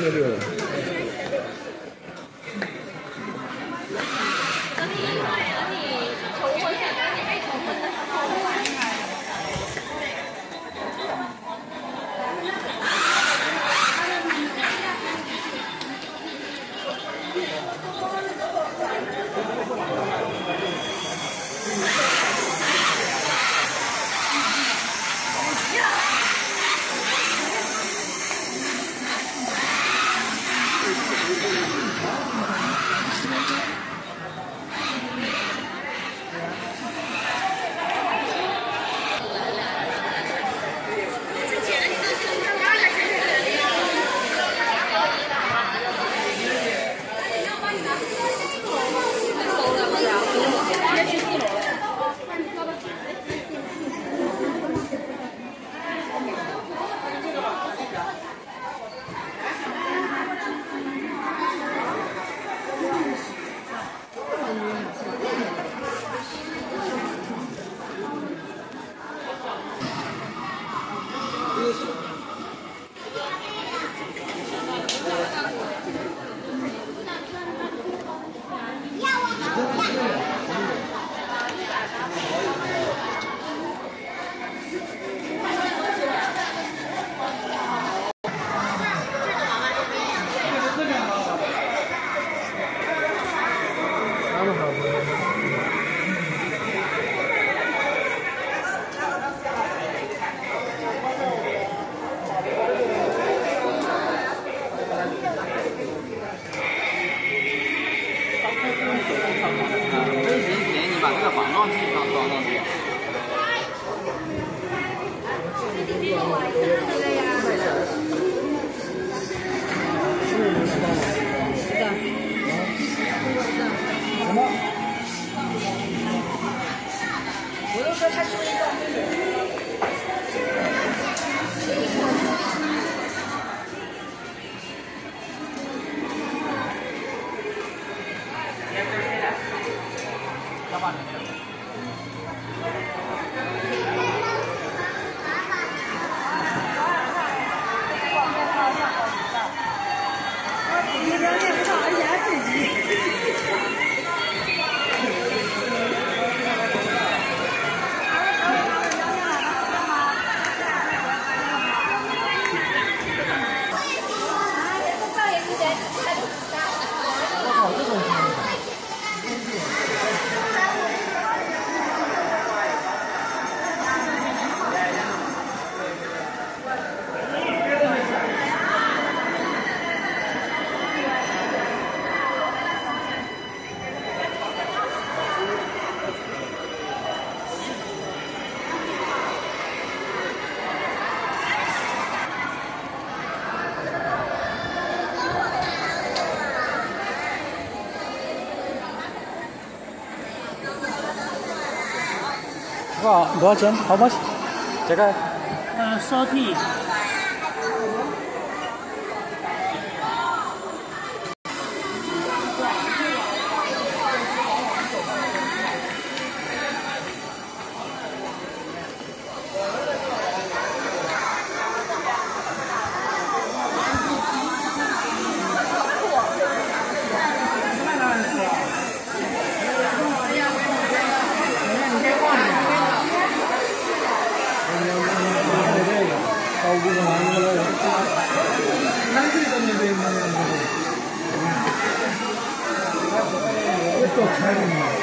个比较能推推，那不叫那 Oh my goodness. 个。多少钱？How much？这个呃と変るん